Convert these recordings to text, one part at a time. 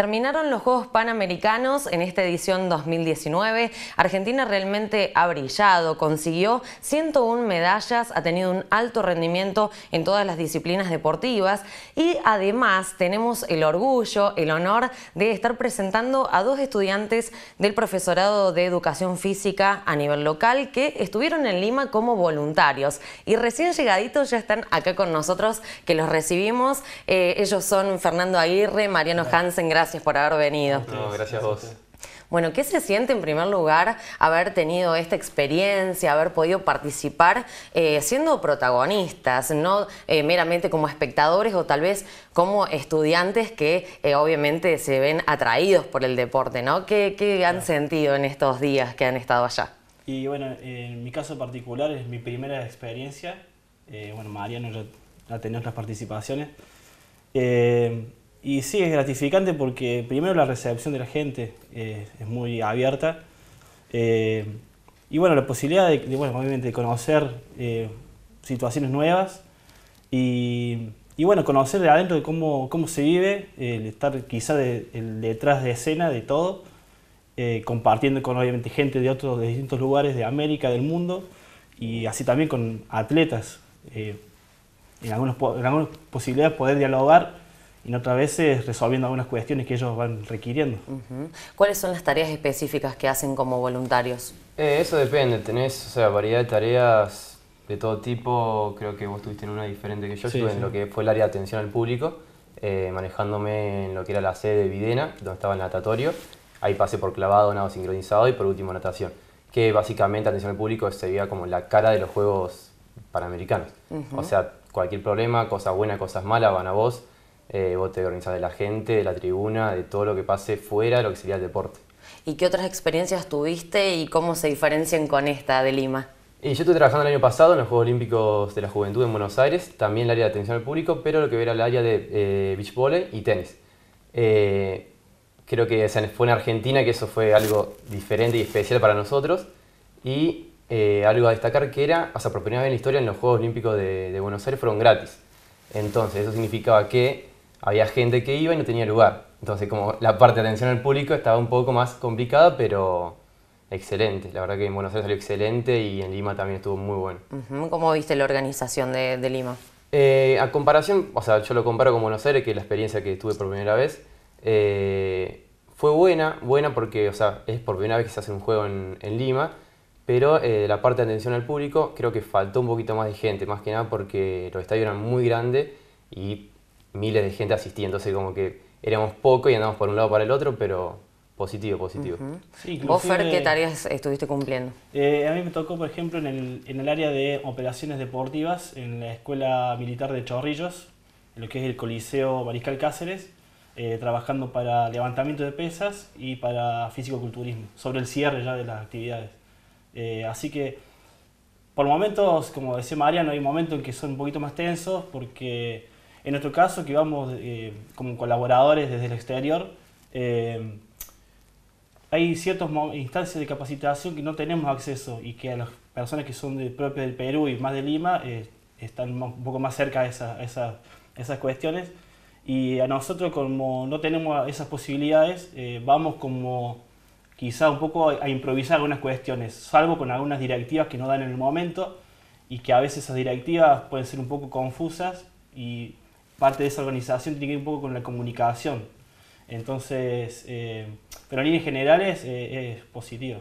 Terminaron los Juegos Panamericanos en esta edición 2019. Argentina realmente ha brillado, consiguió 101 medallas, ha tenido un alto rendimiento en todas las disciplinas deportivas y además tenemos el orgullo, el honor de estar presentando a dos estudiantes del profesorado de educación física a nivel local que estuvieron en Lima como voluntarios y recién llegaditos ya están acá con nosotros que los recibimos. Eh, ellos son Fernando Aguirre, Mariano Hansen, gracias por haber venido. gracias a vos. Bueno, ¿qué se siente en primer lugar haber tenido esta experiencia, haber podido participar eh, siendo protagonistas, no eh, meramente como espectadores o tal vez como estudiantes que eh, obviamente se ven atraídos por el deporte, ¿no? ¿Qué, han sentido en estos días que han estado allá? Y bueno, en mi caso particular es mi primera experiencia. bueno, Mariano ya ha tenido otras participaciones. Y sí, es gratificante porque primero la recepción de la gente eh, es muy abierta. Eh, y bueno, la posibilidad de, bueno, obviamente, conocer eh, situaciones nuevas y, y, bueno, conocer de adentro de cómo, cómo se vive, el estar quizá detrás de escena de todo, compartiendo con obviamente gente de otros, de distintos lugares de América, del mundo, y así también con atletas. en, algunas, en algunas posibilidades poder dialogar y otras veces resolviendo algunas cuestiones que ellos van requiriendo. ¿Cuáles son las tareas específicas que hacen como voluntarios? Eh, eso depende, tenés o sea, variedad de tareas de todo tipo, creo que vos tuviste en una diferente que yo, estuve en lo que fue el área de atención al público, eh, manejándome en lo que era la sede de Videna, donde estaba el natatorio, ahí pasé por clavado, nado sincronizado y por último natación, que básicamente atención al público se veía como la cara de los Juegos Panamericanos, o sea, cualquier problema, cosas buenas, cosas malas, van a vos, eh, vos te organizás de la gente, de la tribuna, de todo lo que pase fuera de lo que sería el deporte. ¿Y qué otras experiencias tuviste y cómo se diferencian con esta de Lima? Y yo estuve trabajando el año pasado en los Juegos Olímpicos de la Juventud en Buenos Aires, también el área de atención al público, pero lo que era el área de eh, beach volley y tenis. Eh, creo que fue en Argentina que eso fue algo diferente y especial para nosotros. Y algo a destacar que era, o sea, por primera vez en la historia en los Juegos Olímpicos de, de Buenos Aires fueron gratis. Entonces, eso significaba que había gente que iba y no tenía lugar. Entonces, como la parte de atención al público estaba un poco más complicada, pero excelente. La verdad que en Buenos Aires salió excelente y en Lima también estuvo muy bueno. ¿Cómo viste la organización de, Lima? Eh, a comparación, o sea, yo lo comparo con Buenos Aires, que es la experiencia que tuve por primera vez, eh, fue buena, buena porque, o sea, es por primera vez que se hace un juego en, Lima, pero eh, la parte de atención al público creo que faltó un poquito más de gente, más que nada porque los estadios eran muy grandes y miles de gente asistiendo, entonces como que éramos poco y andamos por un lado para el otro, pero positivo, positivo. ¿Vos, Fer, qué tareas estuviste cumpliendo? Eh, a mí me tocó, por ejemplo, en el, en el área de operaciones deportivas, en la Escuela Militar de Chorrillos, en lo que es el Coliseo Mariscal Cáceres, eh, trabajando para levantamiento de pesas y para físico-culturismo, sobre el cierre ya de las actividades. Eh, así que, por momentos, como decía Mariano, hay momentos en que son un poquito más tensos porque en nuestro caso, que vamos eh, como colaboradores desde el exterior, eh, hay ciertas instancias de capacitación que no tenemos acceso y que a las personas que son de, propias del Perú y más de Lima eh, están un poco más cerca de esas cuestiones. Y a nosotros, como no tenemos esas posibilidades, vamos como quizá un poco a, improvisar algunas cuestiones, salvo con algunas directivas que no dan en el momento y que a veces esas directivas pueden ser un poco confusas y parte de esa organización tiene que ver un poco con la comunicación. Entonces, eh, pero en líneas generales eh, es positivo.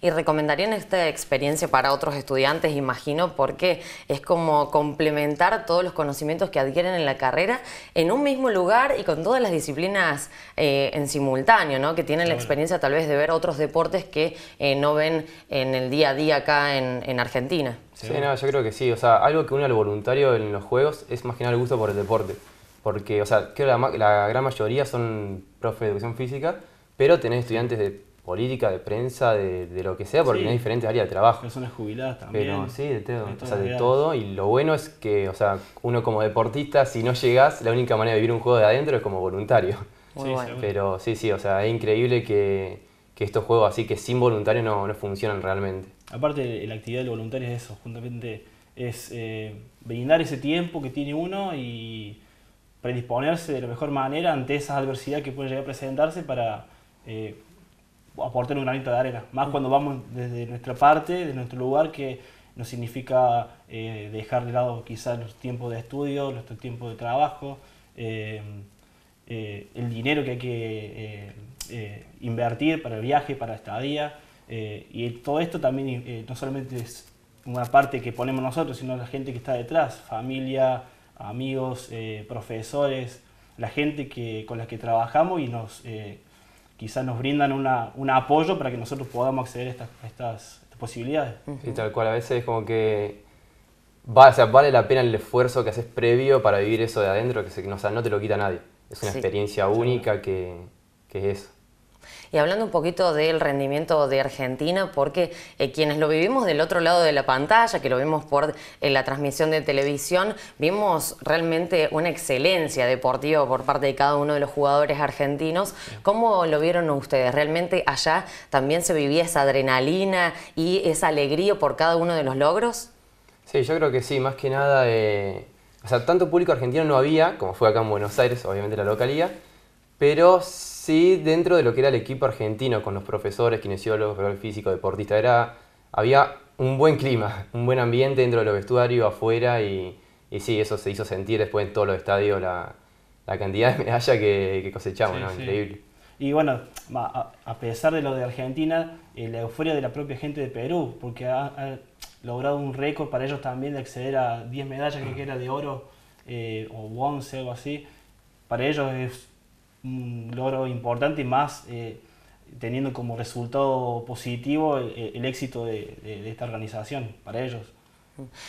¿Y recomendarían esta experiencia para otros estudiantes, imagino, porque es como complementar todos los conocimientos que adquieren en la carrera en un mismo lugar y con todas las disciplinas eh, en simultáneo, ¿no? que tienen la experiencia tal vez de ver otros deportes que no ven en el día a día acá en, en Argentina? Sí, no, yo creo que sí. O sea, algo que une al voluntario en los juegos es más que nada el gusto por el deporte. Porque, o sea, creo que la, gran mayoría son profes de educación física, pero tenés estudiantes de política, de prensa, de, lo que sea, porque hay diferentes áreas de trabajo. Personas jubiladas también. Pero sí, de todo. o sea, de todo. Y lo bueno es que, o sea, uno como deportista, si no llegás, la única manera de vivir un juego de adentro es como voluntario. Muy bueno. Pero sí, sí, o sea, es increíble que, que estos juegos así que sin voluntario no, no funcionan realmente. Aparte, la actividad del voluntario es eso, justamente es eh, brindar ese tiempo que tiene uno y predisponerse de la mejor manera ante esas adversidades que pueden llegar a presentarse para aportar un granito de arena. Más cuando vamos desde nuestra parte, de nuestro lugar, que nos significa dejar de lado quizás los tiempos de estudio, nuestro tiempo de trabajo, el dinero que hay que invertir para el viaje, para la estadía. y todo esto también no solamente es una parte que ponemos nosotros, sino la gente que está detrás, familia, amigos, eh, profesores, la gente que, con la que trabajamos y nos eh, quizás nos brindan una, un apoyo para que nosotros podamos acceder a estas, estas, posibilidades. Sí, tal cual, a veces es como que vale la pena el esfuerzo que haces previo para vivir eso de adentro, que se, no, no te lo quita nadie. Es una experiencia única que, que es y hablando un poquito del rendimiento de Argentina, porque eh, quienes lo vivimos del otro lado de la pantalla, que lo vimos por eh, la transmisión de televisión, vimos realmente una excelencia deportiva por parte de cada uno de los jugadores argentinos. ¿Cómo lo vieron ustedes? ¿Realmente allá también se vivía esa adrenalina y esa alegría por cada uno de los logros? Sí, yo creo que sí, más que nada, eh, o sea, tanto público argentino no había, como fue acá en Buenos Aires, obviamente la localía, pero sí dentro de lo que era el equipo argentino, con los profesores, kinesiólogos, el físico, deportista, era, había un buen clima, un buen ambiente dentro de los vestuarios, afuera, y, y sí, eso se hizo sentir después en todos los estadios, la, la cantidad de medallas que, cosechamos, ¿no? Increíble. Y bueno, a pesar de lo de Argentina, eh, la euforia de la propia gente de Perú, porque ha, logrado un récord para ellos también de acceder a 10 medallas, que era de oro eh, o 11, algo así. Para ellos es un logro importante y más eh, teniendo como resultado positivo el, éxito de, esta organización para ellos.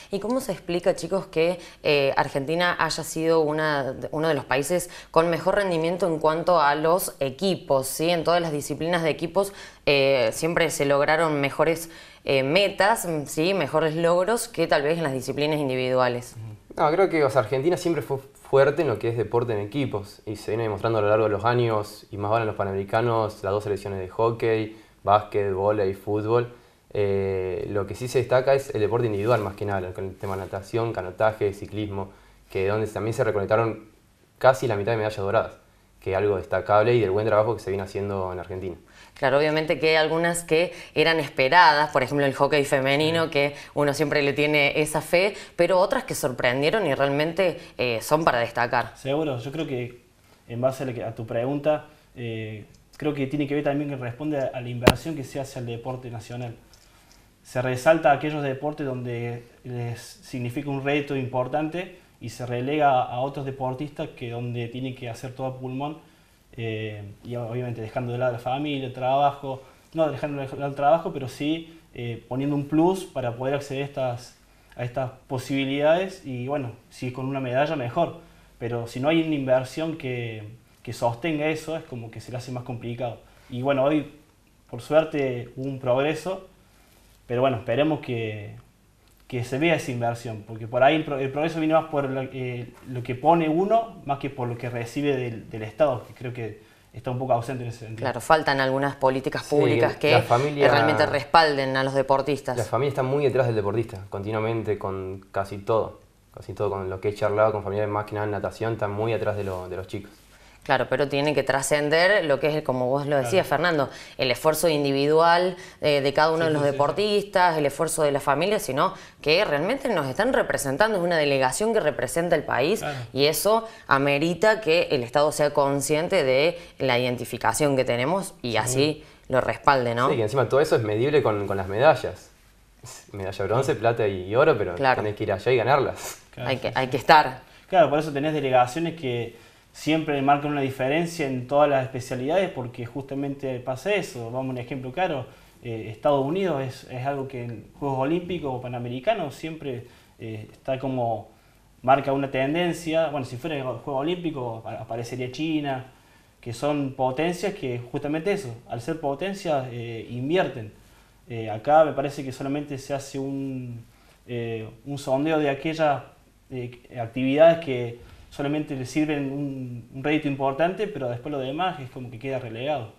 ¿Y cómo se explica, chicos, que eh, Argentina haya sido una, uno de los países con mejor rendimiento en cuanto a los equipos? ¿sí? En todas las disciplinas de equipos eh, siempre se lograron mejores metas, ¿sí? mejores logros que tal vez en las disciplinas individuales. No, creo que Argentina siempre fue fuerte en lo que es deporte en equipos y se viene demostrando a lo largo de los años y más van en los panamericanos las dos selecciones de hockey, básquet, y fútbol. Eh, lo que sí se destaca es el deporte individual más que nada, con el tema de natación, canotaje, ciclismo, que donde también se recolectaron casi la mitad de medallas doradas, que es algo destacable y del buen trabajo que se viene haciendo en Argentina. Claro, obviamente que hay algunas que eran esperadas, por ejemplo el hockey femenino, que uno siempre le tiene esa fe, pero otras que sorprendieron y realmente eh, son para destacar. Seguro, yo creo que en base a, tu pregunta, eh, creo que tiene que ver también que responde a la inversión que se hace al deporte nacional. Se resalta aquellos deportes donde les significa un reto importante y se relega a otros deportistas que donde tienen que hacer todo a pulmón eh, y obviamente dejando de lado la familia, el trabajo, no dejando de lado el trabajo, pero sí eh, poniendo un plus para poder acceder a estas, a estas posibilidades y bueno, si con una medalla mejor, pero si no hay una inversión que, que sostenga eso, es como que se le hace más complicado. Y bueno, hoy por suerte hubo un progreso, pero bueno, esperemos que, que se vea esa inversión, porque por ahí el, progreso viene más por eh, lo, que pone uno, más que por lo que recibe del, Estado, que creo que está un poco ausente en ese sentido. Claro, faltan algunas políticas públicas que realmente respalden a los deportistas. La familia está muy detrás del deportista, continuamente, con casi todo. Casi todo, con lo que he charlado con familiares más que nada en natación, están muy detrás de, de los chicos. Claro, pero tiene que trascender lo que es, como vos lo decías, Fernando, el esfuerzo individual eh, de cada uno de los deportistas, el esfuerzo de la familia, sino que realmente nos están representando, es una delegación que representa el país y eso amerita que el Estado sea consciente de la identificación que tenemos y así lo respalde, ¿no? Sí, que encima todo eso es medible con, las medallas. Medalla bronce, plata y oro, pero tenés que ir allá y ganarlas. hay, que, hay que estar. Claro, por eso tenés delegaciones que siempre marcan una diferencia en todas las especialidades porque justamente pasa eso. Vamos a un ejemplo claro, eh, Estados Unidos es, es, algo que en Juegos Olímpicos o Panamericanos siempre eh, está como marca una tendencia. Bueno, si fuera el Juego Olímpico aparecería China, que son potencias que justamente eso, al ser potencias eh, invierten. acá me parece que solamente se hace un, un sondeo de aquellas actividades que solamente le sirven un, rédito importante, pero después lo demás es como que queda relegado.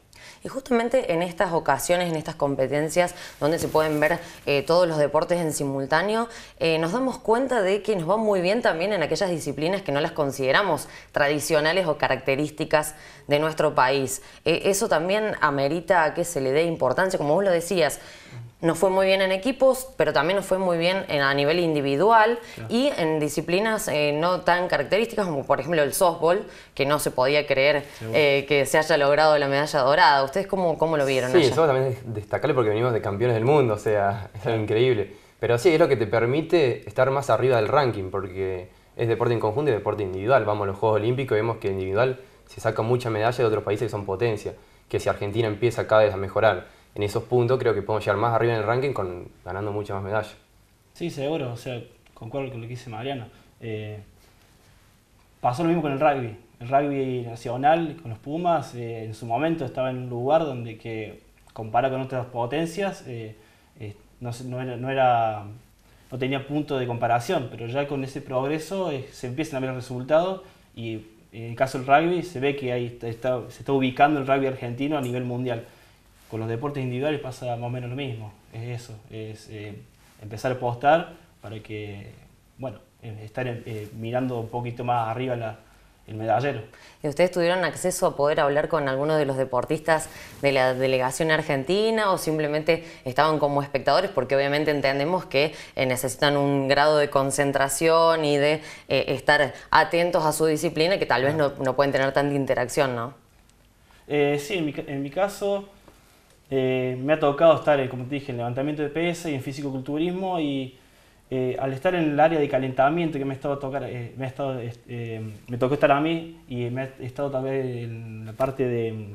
Y justamente en estas ocasiones, en estas competencias donde se pueden ver eh, todos los deportes en simultáneo, eh, nos damos cuenta de que nos va muy bien también en aquellas disciplinas que no las consideramos tradicionales o características de nuestro país. Eh, eso también amerita que se le dé importancia, como vos lo decías, nos fue muy bien en equipos, pero también nos fue muy bien a nivel individual y en disciplinas eh, no tan características como por ejemplo el softball, que no se podía creer eh, que se haya logrado la medalla dorada. ¿Ustedes cómo, cómo lo vieron? Sí, eso también es destacable porque venimos de campeones del mundo, o sea, es algo increíble. Pero sí, es lo que te permite estar más arriba del ranking, porque es deporte en conjunto y deporte individual. Vamos a los Juegos Olímpicos y vemos que individual se saca mucha medalla de otros países que son potencia, que si Argentina empieza cada vez a mejorar en esos puntos, creo que podemos llegar más arriba en el ranking con, ganando muchas más medallas. Sí, seguro, o sea, concuerdo con lo que dice Mariano. Eh, pasó lo mismo con el rugby. El rugby nacional con los Pumas eh, en su momento estaba en un lugar donde que compara con otras potencias eh, no, era, no, tenía punto de comparación, pero ya con ese progreso se empiezan a ver resultados y en el caso del rugby se ve que ahí se está ubicando el rugby argentino a nivel mundial con los deportes individuales pasa más o menos lo mismo. Es eso, es eh, empezar a apostar para que, bueno, eh, estar eh, mirando un poquito más arriba el medallero. ¿Y ustedes tuvieron acceso a poder hablar con algunos de los deportistas de la delegación argentina o simplemente estaban como espectadores? Porque obviamente entendemos que necesitan un grado de concentración y de estar atentos a su disciplina que tal vez no, pueden tener tanta interacción, ¿no? sí, en mi, en mi caso eh, me ha tocado estar, eh, como te dije, en levantamiento de PS y en físico-culturismo y eh, al estar en el área de calentamiento que me, estado tocar, me, estado, me tocó estar a mí y me he estado también en la parte de,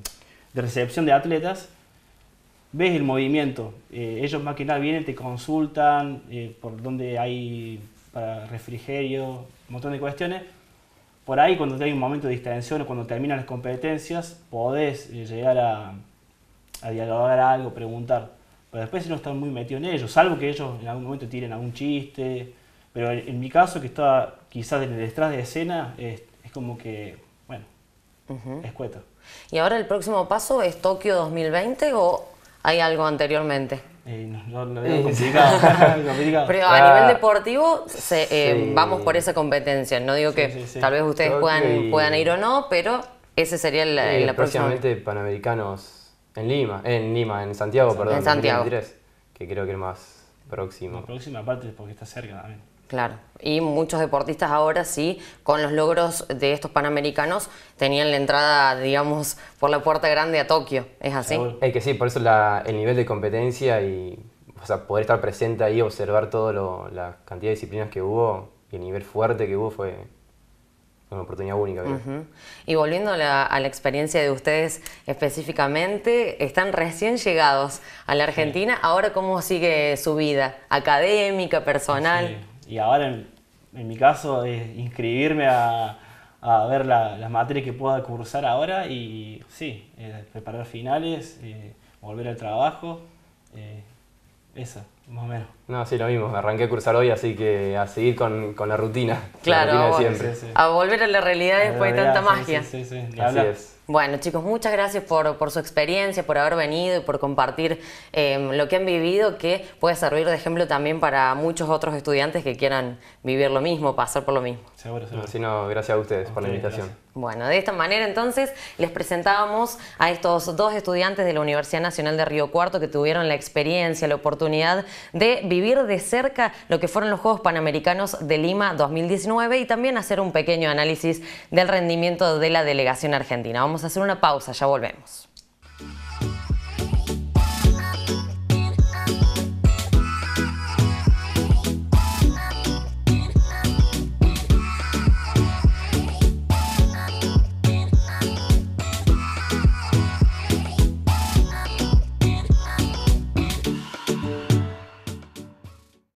recepción de atletas, ves el movimiento. ellos más que nada vienen, te consultan por dónde hay para refrigerio, un montón de cuestiones. Por ahí cuando hay un momento de distensión o cuando terminan las competencias, podés llegar a a dialogar algo, preguntar. Pero después si no están muy metidos en ellos, salvo que ellos en algún momento tiren algún chiste. Pero en, mi caso, que estaba quizás en el detrás de escena, es, como que, bueno, es escueto. ¿Y ahora el próximo paso es Tokio 2020 o hay algo anteriormente? Eh, no, complicado, Pero a nivel deportivo eh, vamos por esa competencia. No digo que tal vez ustedes puedan, puedan ir o no, pero ese sería la, la próxima. Próximamente Panamericanos en Lima, en Lima, en Santiago, perdón. En Santiago. que creo que es más próximo. Más próxima, aparte porque está cerca también. Claro, y muchos deportistas ahora sí, con los logros de estos panamericanos, tenían la entrada, digamos, por la puerta grande a Tokio, ¿es así? Es que sí, por eso la, el nivel de competencia y o sea, poder estar presente ahí, observar toda la cantidad de disciplinas que hubo y el nivel fuerte que hubo fue, una oportunidad única. Y volviendo a la, experiencia de ustedes específicamente, están recién llegados a la Argentina, ahora cómo sigue su vida académica, personal. Y ahora en, mi caso es inscribirme a, ver las materias que pueda cursar ahora y sí, eh, preparar finales, eh, volver al trabajo, eh, esa más o menos. No, sí, lo mismo. Arranqué a cursar hoy, así que a seguir con, con la rutina. Claro, la rutina de siempre. A volver a la realidad después de tanta magia. Sí, sí, sí. Así es. Bueno, chicos, muchas gracias por, por, su experiencia, por haber venido y por compartir em, lo que han vivido, que puede servir de ejemplo también para muchos otros estudiantes que quieran vivir lo mismo, pasar por lo mismo. Seguro, seguro. No, gracias a ustedes por la invitación. Bueno, de esta manera entonces les presentábamos a estos dos estudiantes de la Universidad Nacional de Río Cuarto que tuvieron la experiencia, la oportunidad de vivir de cerca lo que fueron los Juegos Panamericanos de Lima 2019 y también hacer un pequeño análisis del rendimiento de la delegación argentina. Vamos a hacer una pausa, ya volvemos.